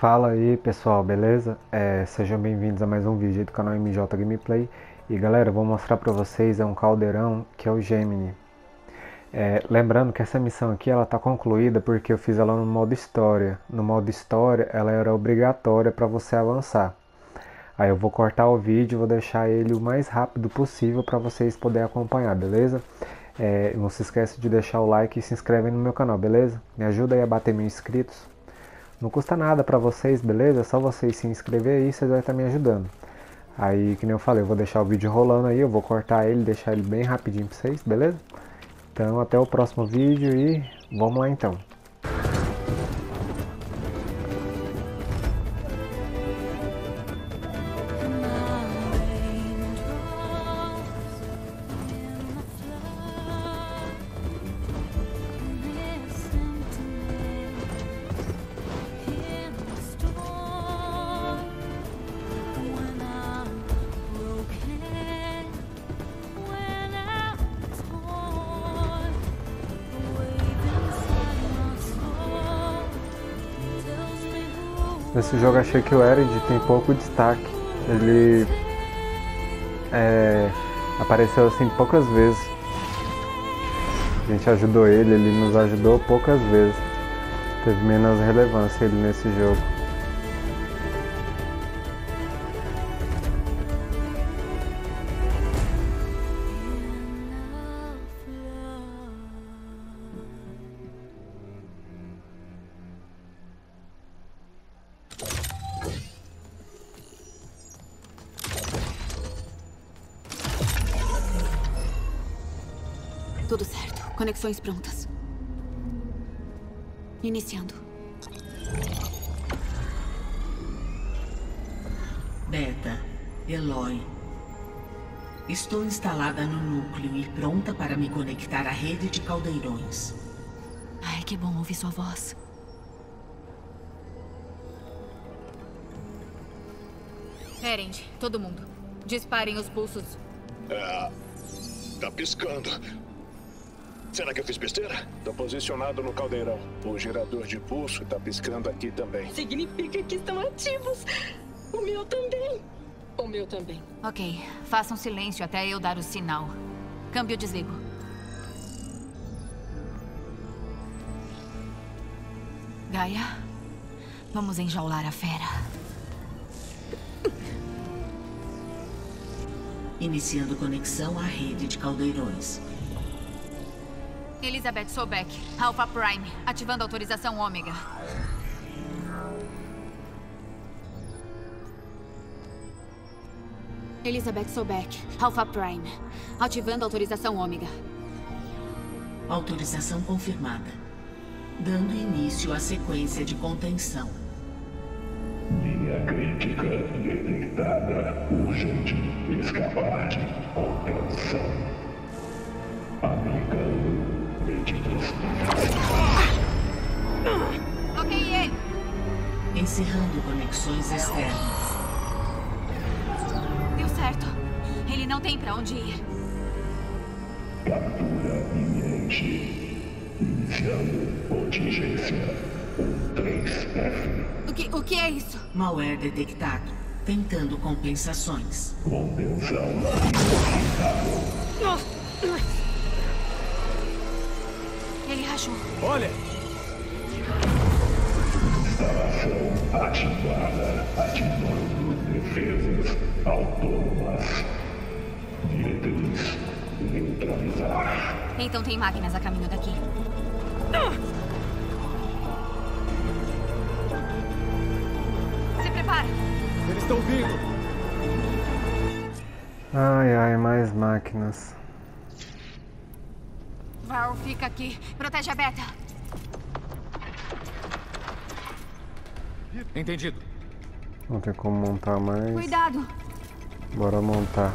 Fala aí pessoal, beleza? É, sejam bem-vindos a mais um vídeo do canal MJ Gameplay E galera, vou mostrar pra vocês é um caldeirão que é o Gemini é, Lembrando que essa missão aqui ela tá concluída porque eu fiz ela no modo história No modo história ela era obrigatória para você avançar Aí eu vou cortar o vídeo vou deixar ele o mais rápido possível para vocês poderem acompanhar, beleza? É, não se esqueça de deixar o like e se inscreve no meu canal, beleza? Me ajuda aí a bater mil inscritos não custa nada para vocês, beleza? É só vocês se inscrever aí, vocês vão estar me ajudando. Aí, que nem eu falei, eu vou deixar o vídeo rolando aí, eu vou cortar ele, deixar ele bem rapidinho pra vocês, beleza? Então, até o próximo vídeo e vamos lá então. Nesse jogo achei que o Erid tem pouco destaque. Ele é, apareceu assim poucas vezes. A gente ajudou ele, ele nos ajudou poucas vezes. Teve menos relevância ele nesse jogo. Tudo certo. Conexões prontas. Iniciando. Beta, Eloy. Estou instalada no núcleo e pronta para me conectar à rede de caldeirões. Ai, que bom ouvir sua voz. Erend, todo mundo. Disparem os pulsos. Ah, tá piscando. Será que eu fiz besteira? Tô posicionado no caldeirão. O gerador de pulso tá piscando aqui também. Significa que estão ativos. O meu também. O meu também. Ok, façam silêncio até eu dar o sinal. Câmbio desligo. Gaia, vamos enjaular a fera. Iniciando conexão à rede de caldeirões. Elizabeth Sobeck, Alpha Prime, ativando autorização Ômega. Elizabeth Sobeck, Alpha Prime, ativando autorização Ômega. Autorização confirmada. Dando início à sequência de contenção. Linha crítica detectada. Urgente. Escapar de contenção. Aplicando Ok, ele. Encerrando conexões externas. Deu certo. Ele não tem pra onde ir. Captura iminente. Iniciando contingência. 3F. O que, o que é isso? Malware detectado. Tentando compensações. Contenção. Ele rachou. Olha! Instalação ativada. Ativando defesas autônomas. Diretriz. Neutralizar. Então tem máquinas a caminho daqui. Se prepara. Eles estão vindo! Ai ai, mais máquinas. Val, fica aqui. Protege a Beta. Entendido. Não tem como montar mais. Cuidado. Bora montar.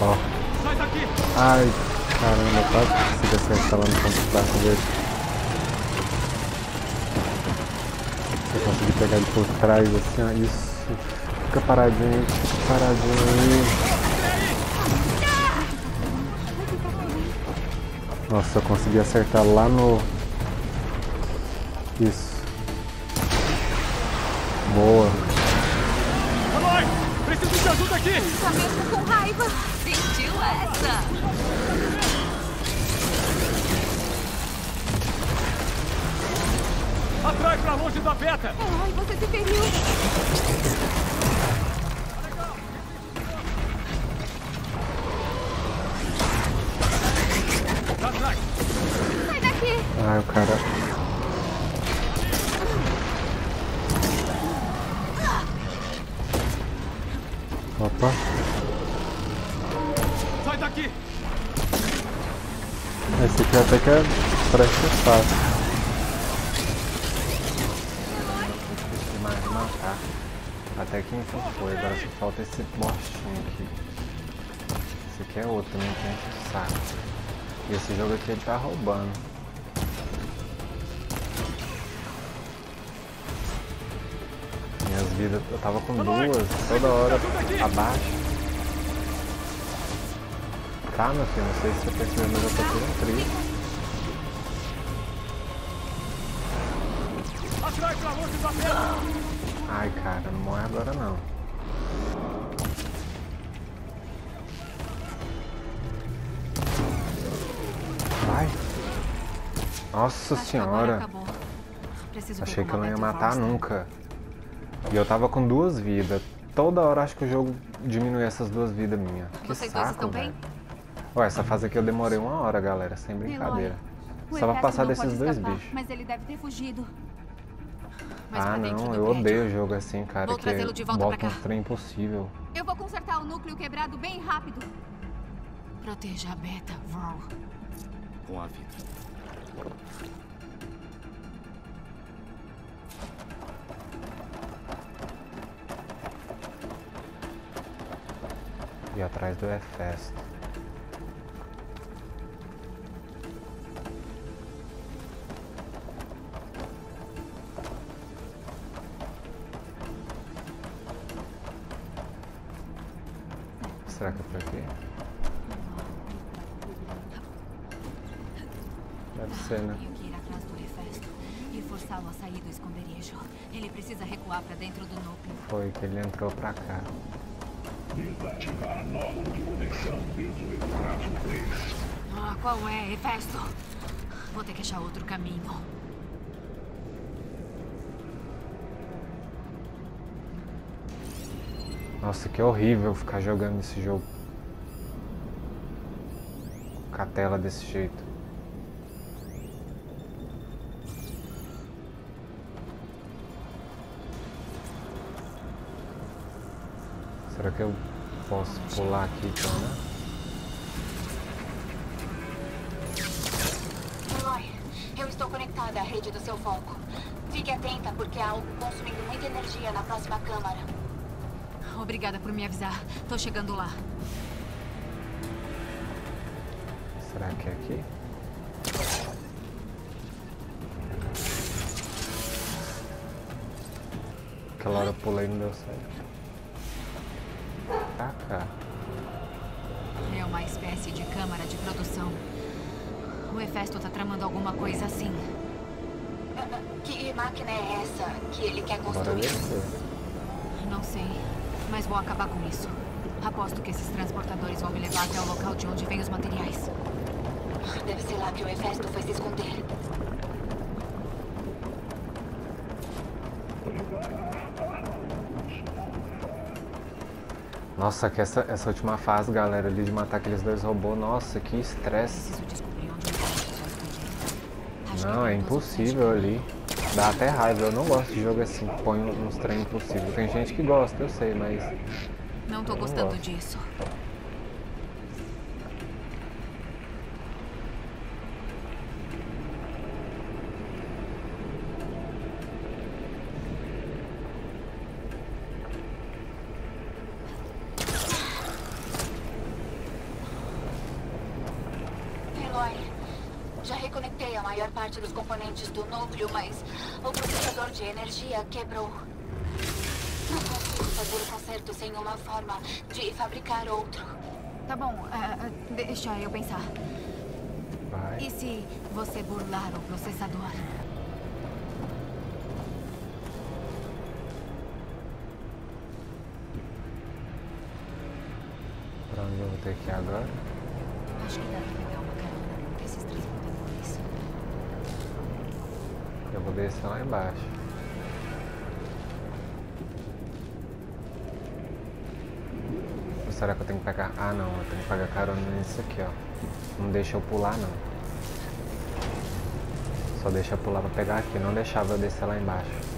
Ó. Ai, caramba, quase consegui acertar lá no ponto fraco dele. Eu consegui pegar ele por trás, assim, ó. Isso. Fica paradinho fica paradinho. Nossa, eu consegui acertar lá no... Isso. Atrai pra longe da beta! Ai, você se feriu. Sai daqui. Ai, o cara... Opa. Sai daqui! Esse aqui até que é parece fácil. Que foi, agora só falta esse bostinho aqui. Esse aqui é outro, não tem esse saco. E esse jogo aqui ele tá roubando. Minhas vidas, eu tava com duas, toda hora abaixo. Tá, meu filho, não sei se você percebeu, mas eu tô com triste. Atrai pra longe da beta! Ai, cara, não morre agora não. Vai. Nossa Acho senhora. Achei que eu não ia matar nunca. E eu tava com duas vidas. Toda hora acho que o jogo diminui essas duas vidas minhas. Que saco, velho. Ué, essa fase aqui eu demorei uma hora, galera. Sem brincadeira. Só pra passar desses dois bichos. Mas ele deve ter fugido. Mas Ah, pra dentro não, do eu prédio. odeio jogo assim, cara. Vou que trazê-lo de volta pra cá. uns trem impossível. Eu vou consertar o núcleo quebrado bem rápido. Proteja a Beta, Vrol. Com a vida. E atrás do Hefesto. Será que é por aqui? Deve ser, né? Tenho que ir atrás do Hefesto e forçá-lo a sair do esconderijo. Ele precisa recuar pra dentro do núcleo. Foi que ele entrou pra cá. Desativar nódulo de conexão desoito traço 3. Ah, qual é, Hefesto? Vou ter que achar outro caminho. Nossa, que horrível ficar jogando esse jogo. Com a tela desse jeito. Será que eu posso pular aqui então, né? Eu estou conectada à rede do seu foco. Fique atenta porque há algo consumindo muita energia na próxima câmara. Obrigada por me avisar. Tô chegando lá. Será que é aqui? Aquela hora eu pulei e não deu certo. Tá. É uma espécie de câmara de produção. O Hefesto tá tramando alguma coisa assim. Que máquina é essa que ele quer construir? Não sei, mas vou acabar com isso. Aposto que esses transportadores vão me levar até o local de onde vêm os materiais. Deve ser lá que o Hefesto foi se esconder. Nossa, que essa, essa última fase, galera, ali de matar aqueles dois robôs, nossa, que estresse. Que Não, é impossível ali. Dá até raiva, eu não gosto de jogo assim, põe uns treinos impossível. Tem gente que gosta, eu sei, mas. Não tô não gostando gosto. disso. Eloy a maior parte dos componentes do núcleo, mas o processador de energia quebrou. Não consigo fazer o conserto sem uma forma de fabricar outro. Tá bom, uh, deixa eu pensar. Vai. E se você burlar o processador? Pra onde eu vou ter que ir agora? Descer lá embaixo. Ou será que eu tenho que pegar... Ah, não. Eu tenho que pegar carona nisso aqui, ó. Não deixa eu pular, não. Só deixa eu pular pra pegar aqui. Não deixava eu descer lá embaixo.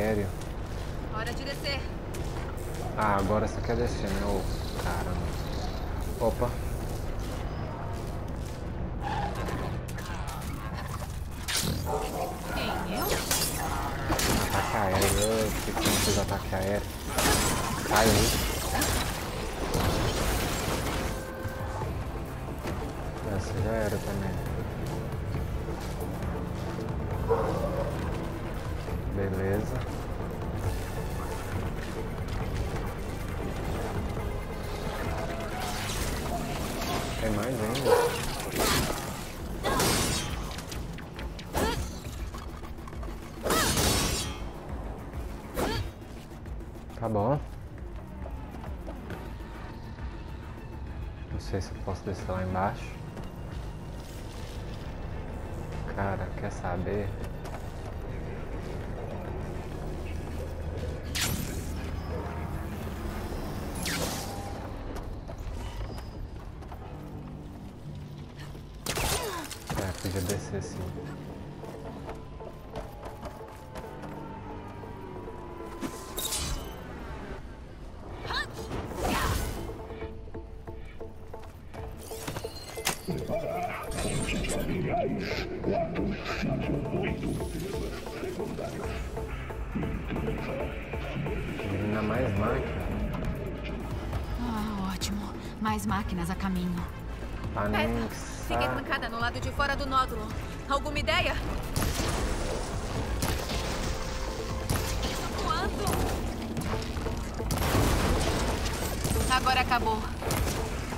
Aéreo. Hora de descer. Ah, agora você quer descer, né? Ô, caramba. Opa. Beleza. Tem mais ainda. Tá bom. Não sei se eu posso descer lá embaixo. Cara, quer saber? Podia descer sim. Fora do nódulo. Alguma ideia? Voando. Agora acabou.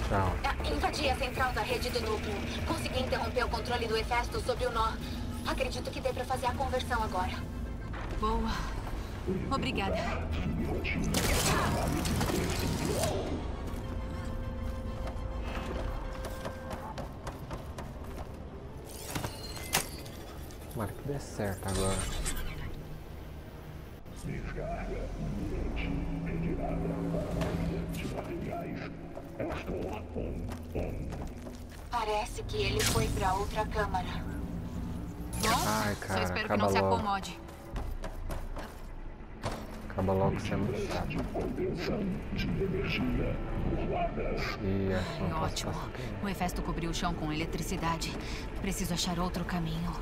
Tchau. Ah, Invadi a central da rede do núcleo. Consegui interromper o controle do Hefesto sobre o nó. Acredito que dê pra fazer a conversão agora. Boa. Obrigada. Dê certo agora. Descarga. Parece que ele foi pra outra câmara. Bom, Ai, só cara, espero que não se logo. acomode. Acaba logo sendo chato. E Ótimo. O Hefesto cobriu o chão com eletricidade. Preciso achar outro caminho.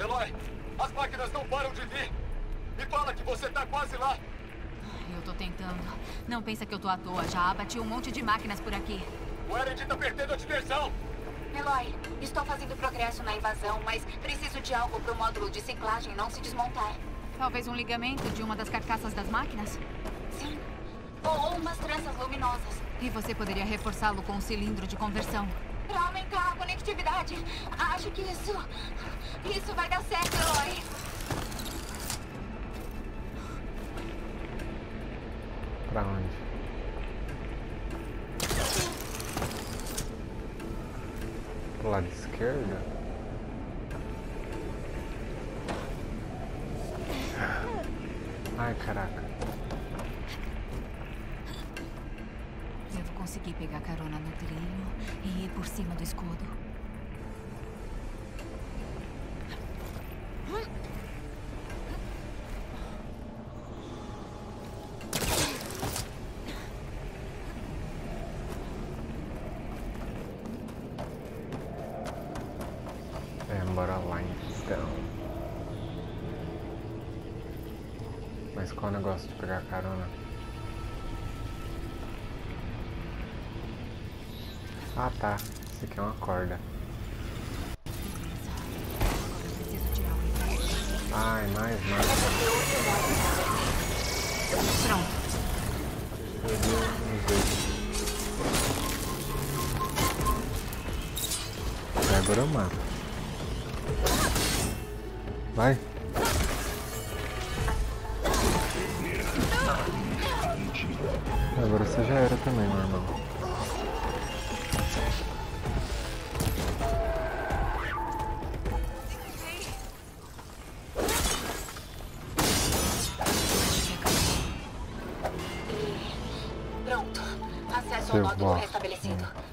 Eloy, as máquinas não param de vir. Me fala que você tá quase lá. Eu tô tentando. Não pensa que eu tô à toa. Já abati um monte de máquinas por aqui. O Eren tá perdendo a diversão. Eloy, estou fazendo progresso na invasão, mas preciso de algo pro módulo de ciclagem não se desmontar. Talvez um ligamento de uma das carcaças das máquinas? Sim. Ou umas tranças luminosas. E você poderia reforçá-lo com um cilindro de conversão. Pra aumentar a conectividade. Acho que isso. Isso vai dar certo, Eloy. Pra onde? Pro lado esquerdo? Ai, caraca. Por cima do escudo. É, bora lá então. Mas qual é o negócio de pegar carona? Ah tá, isso aqui é uma corda. Ai, mais, mais. Pronto. E agora eu mato. Vai.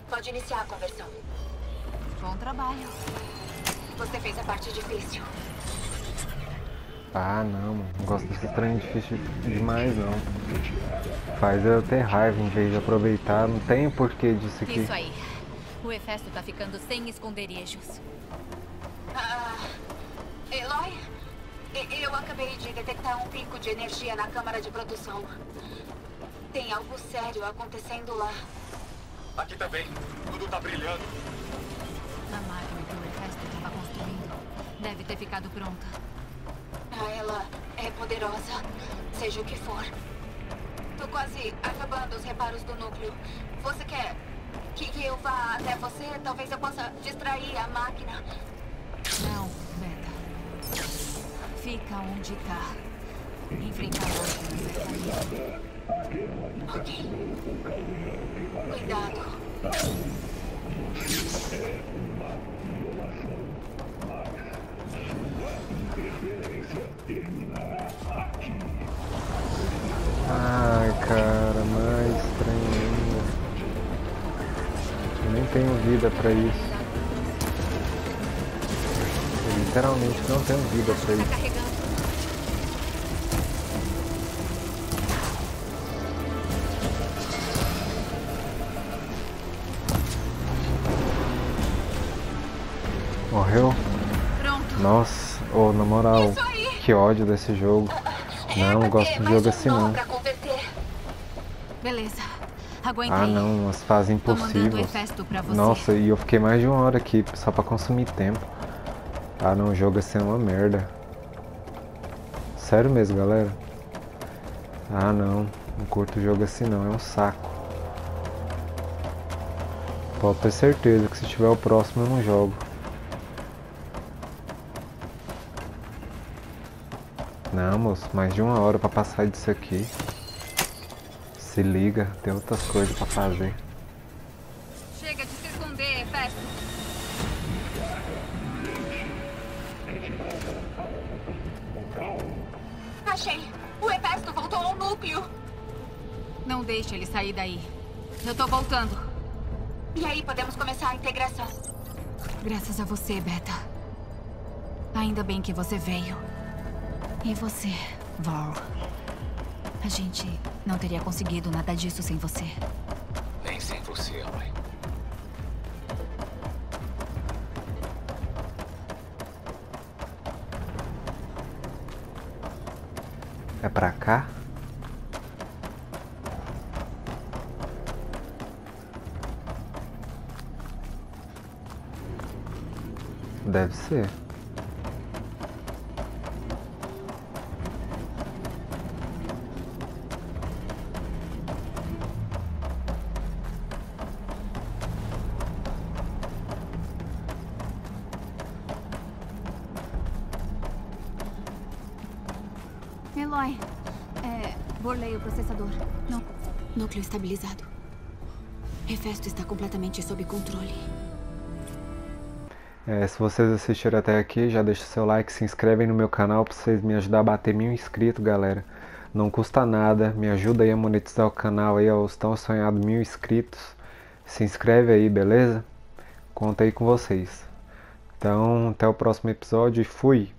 Pode iniciar a conversão. Bom trabalho. Você fez a parte difícil. Ah, não, mano. Não gosto desse trem difícil demais, não. Faz eu ter raiva em vez de aproveitar. Não tem porquê disso aqui. Isso aí. O Hefesto tá ficando sem esconderijos. Ah, Eloy? Eu acabei de detectar um pico de energia na câmara de produção. Tem algo sério acontecendo lá. Aqui também. Tudo tá brilhando. A máquina que o Hefesto estava construindo deve ter ficado pronta. Ah, ela é poderosa, seja o que for. Tô quase acabando os reparos do núcleo. Você quer que eu vá até você? Talvez eu possa distrair a máquina. Não, Beta. Fica onde tá. Enfrenta a máquina. Ai, cara, mais trem ainda. Eu nem tenho vida pra isso. Eu literalmente não tenho vida pra isso. Moral, que ódio desse jogo. Não, não gosto de jogo assim não. Beleza. Ah não, umas fases impossíveis. Nossa, e eu fiquei mais de uma hora aqui só pra consumir tempo. Ah não, o jogo assim é uma merda. Sério mesmo, galera. Ah não, não curto jogo assim não, é um saco. Pode ter certeza que se tiver o próximo eu não jogo. Não, moço, mais de uma hora pra passar disso aqui. Se liga, tem outras coisas pra fazer. Chega de se esconder, Hefesto. Achei. O Hefesto voltou ao núcleo. Não deixe ele sair daí. Eu tô voltando. E aí podemos começar a integração. Graças a você, Beta. Ainda bem que você veio. E você, Val. A gente não teria conseguido nada disso sem você. Nem sem você, mãe. É pra cá? Deve ser. Eloy, é, burlei o processador. Não. Núcleo estabilizado. Hefesto está completamente sob controle. É, se vocês assistiram até aqui, já deixa seu like, se inscrevem no meu canal pra vocês me ajudar a bater mil inscritos, galera. Não custa nada, me ajuda aí a monetizar o canal aí aos tão sonhados mil inscritos. Se inscreve aí, beleza? Conta aí com vocês. Então, até o próximo episódio e fui!